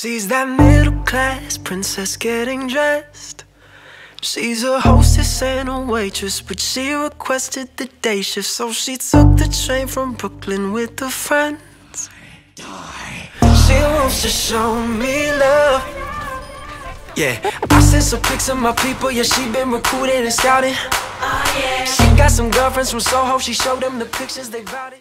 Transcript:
She's that middle class princess getting dressed. She's a hostess and a waitress, but she requested the day shift, so she took the train from Brooklyn with her friends. She wants to show me love. Yeah, I sent some pics of my people. Yeah, she been recruiting and scouting. She got some girlfriends from Soho. She showed them the pictures. They bought it.